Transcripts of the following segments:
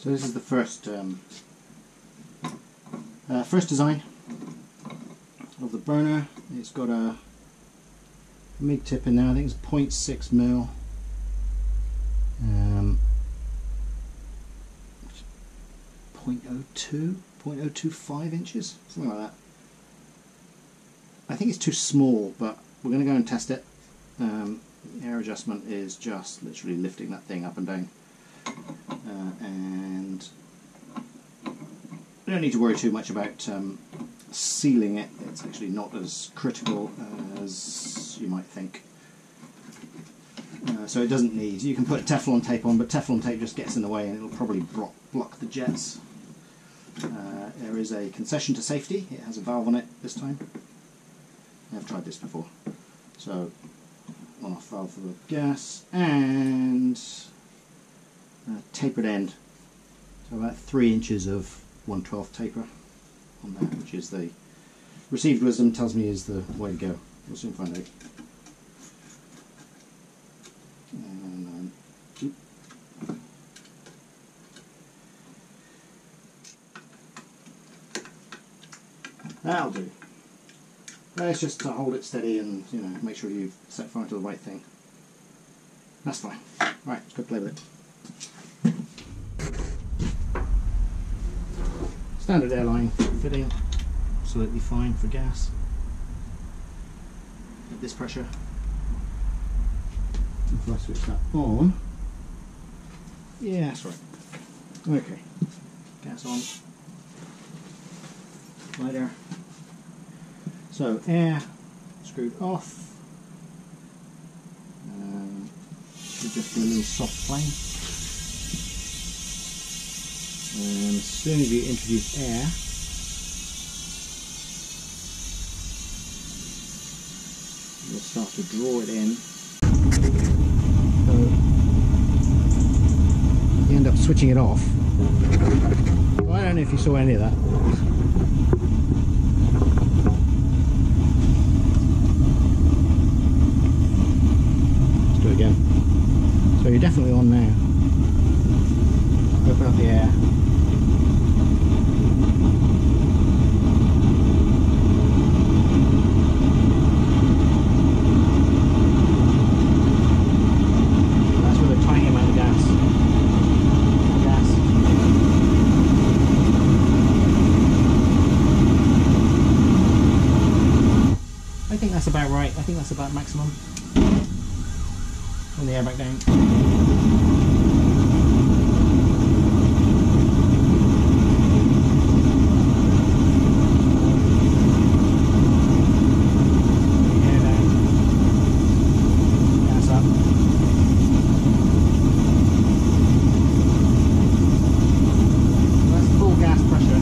So this is the first um, uh, first design of the burner. It's got a MIG tip in there. I think it's 0.6 mil. Um, 0.02, 0.025 inches, something like that. I think it's too small, but we're going to go and test it. Um, air adjustment is just literally lifting that thing up and down. Uh, and don't need to worry too much about um, sealing it. It's actually not as critical as you might think. Uh, so it doesn't need, you can put Teflon tape on, but Teflon tape just gets in the way and it'll probably block, the jets. Uh, there is a concession to safety, it has a valve on it this time. I've tried this before. So, on off valve for the gas, and a tapered end. So about three inches of 1 12th taper on that, which is the received wisdom tells me is the way to go. We'll soon find out. Um. That'll do. It's just to hold it steady and you know make sure you've set fire to the right thing. That's fine. Right, let's go play with it. Standard airline fitting, absolutely fine for gas. At this pressure. If I switch that on, yeah, that's right. Okay, gas on. Lighter. So air screwed off. Um, should just be a little soft flame. And as soon as you introduce air, you'll start to draw it in. So you end up switching it off. I don't know if you saw any of that. So you're definitely on now. Open up the air. That's with a tiny amount of gas. Gas. I think that's about right. I think that's about maximum. Turn the airbag down. Air down. Gas up. That's full gas pressure.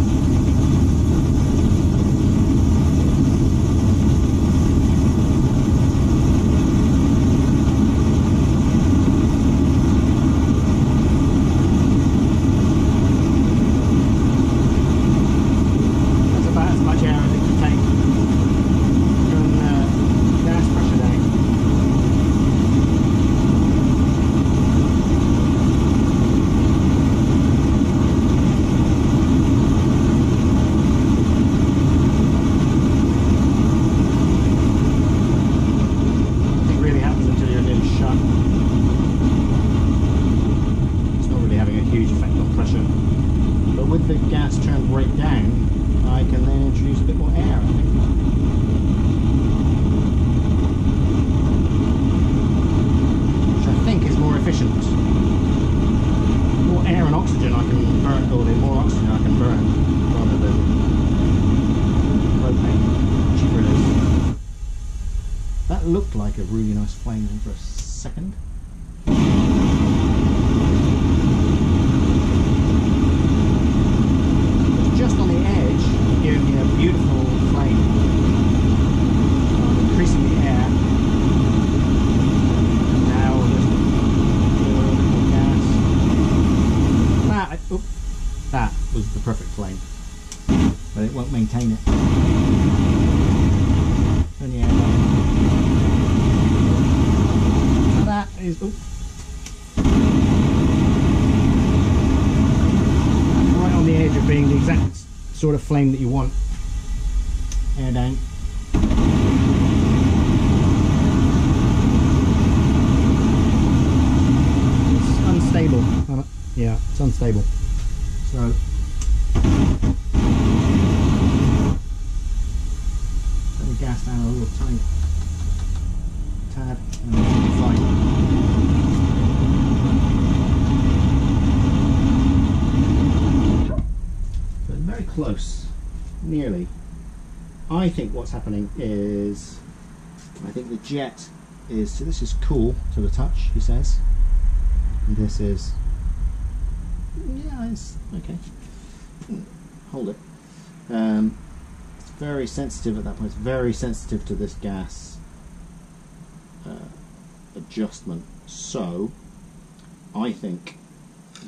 That's about as much air as it can take. Turn the gas pressure down. Nothing really happens until you're nearly shut. It's not really having a huge effect on pressure. But with the gas turned right down, I can then introduce a bit more air, I think. Which I think is more efficient. More air and oxygen I can burn, or the more oxygen I can burn, rather than propane. Cheaper it is. That looked like a really nice flame for a second. Just on the edge, giving me a beautiful flame. Increasing the air. Now we'll gas. That, oop, that was the perfect flame. But it won't maintain it. Turn the air down. So the exact sort of flame that you want. Air down. It's unstable. Yeah, it's unstable. So gas down a little tiny tad and then it'll be fine. So it's very close, nearly. I think what's happening is, I think the jet is, so this is cool to the touch, he says. And this is, yeah, it's okay. Hold it. Um, it's very sensitive at that point. It's very sensitive to this gas uh, adjustment. So, I think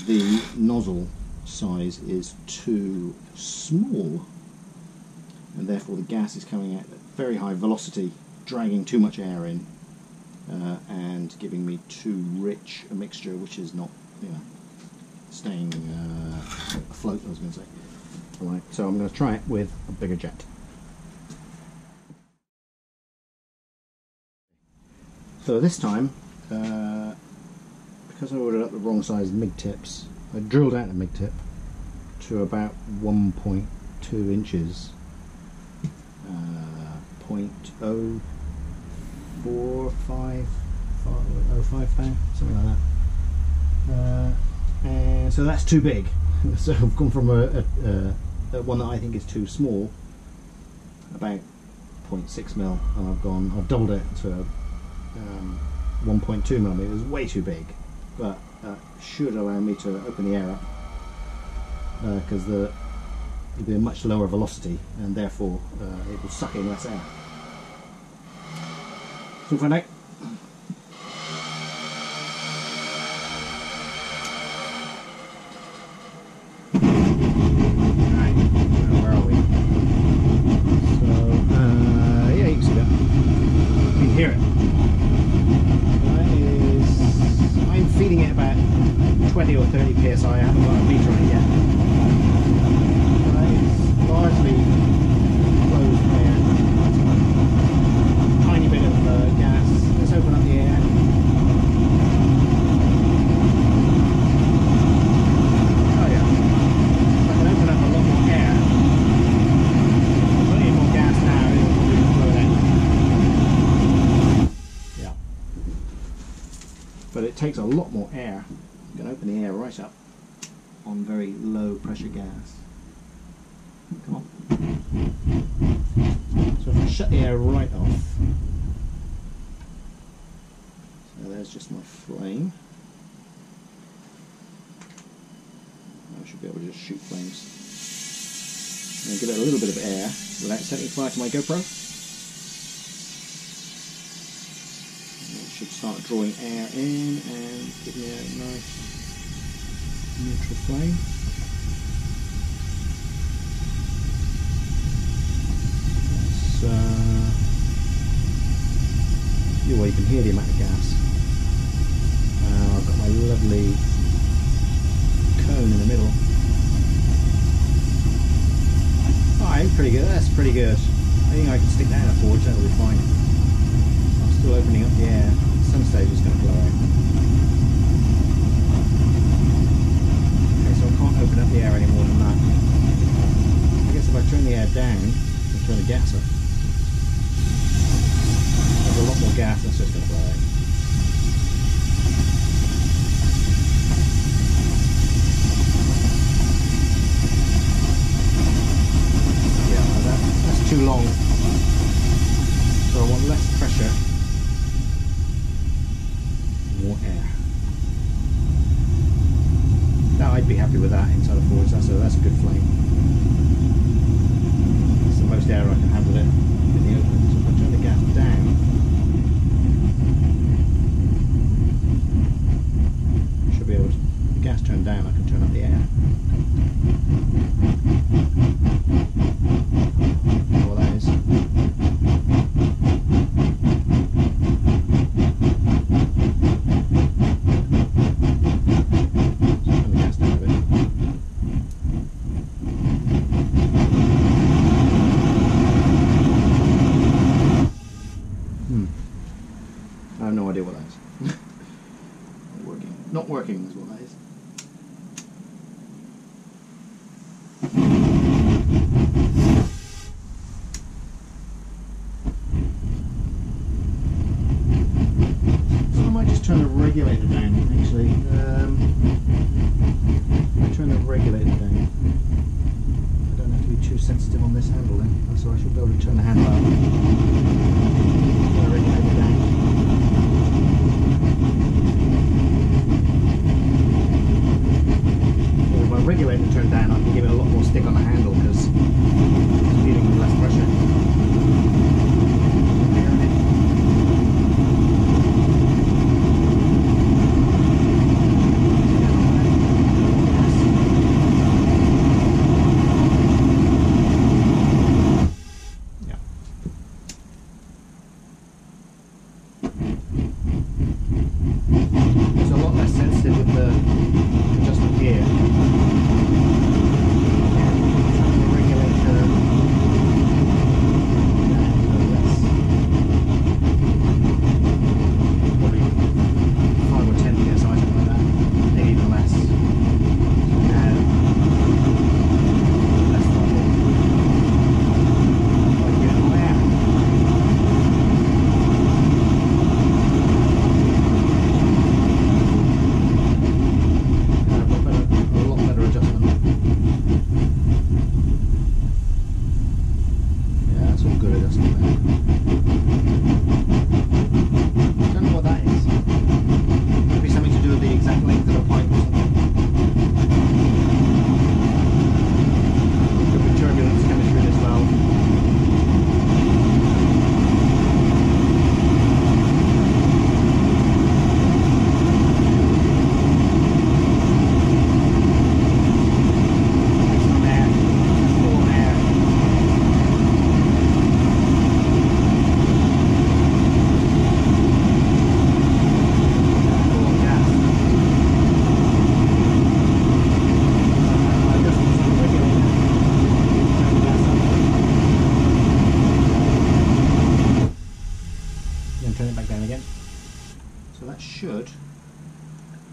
the nozzle size is too small, and therefore the gas is coming out at very high velocity, dragging too much air in, uh, and giving me too rich a mixture, which is not, you know, staying uh, afloat. I was going to say. So I'm going to try it with a bigger jet. So this time, uh, because I ordered up the wrong size MIG tips, I drilled out the MIG tip to about 1.2 inches, uh, 0.045, 05 pound, something like that. Uh, and so that's too big. So I've gone from a, a, a, a one that I think is too small, about 0.6 mil, and I've gone, I've doubled it to um, 1.2 millimeters, way too big, but uh, should allow me to open the air up because the it'll be a much lower velocity and therefore uh, it will suck in less air. So find out. Right, where are we? So, uh, yeah, you can see that. You can hear it. That is, I'm feeding it about 20 or 30 psi. I haven't got a meter on it yet. Is largely closed. Tiny bit of uh, gas. Let's open up the air. Oh a lot more air. More gas now. Yeah. But it takes a lot more air. Can open the air right up on very low pressure gas. Come on. So if I shut the air right off, so there's just my flame. I should be able to just shoot flames. And give it a little bit of air without setting fire to my GoPro. And it should start drawing air in and give me a nice neutral flame. That's, uh, yeah, well, you can hear the amount of gas. Uh, I've got my lovely cone in the middle. Alright, pretty good. That's pretty good. I think I can stick that in a forge, that'll be fine. I'm still opening up the air. Some stage it's going to blow out. Okay, so I can't open up the air any more than that. I guess if I turn the air down and turn the gas up, there's a lot more gas that's just going to blow out.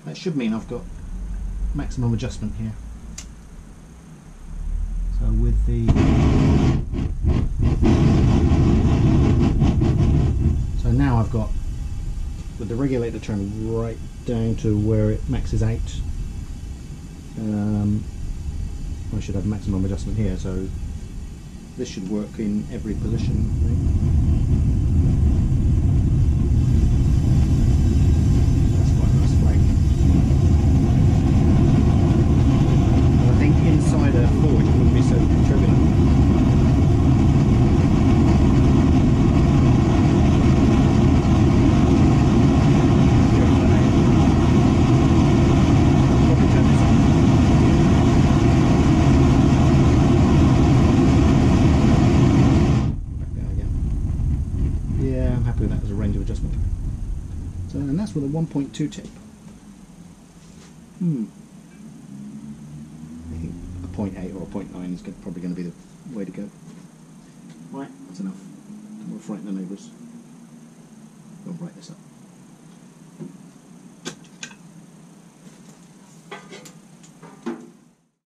That should mean I've got maximum adjustment here. So with the so now I've got with the regulator turned right down to where it maxes out. Um, I should have maximum adjustment here, so this should work in every position. adjustment. So, and that's with a 1.2 tip. Hmm. I think a 0.8 or a 0.9 is good, probably going to be the way to go. Right, that's enough. Don't frighten the neighbours. Don't write this up.